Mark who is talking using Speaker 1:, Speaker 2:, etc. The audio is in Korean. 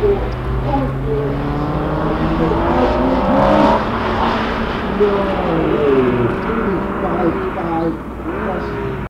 Speaker 1: Yeah.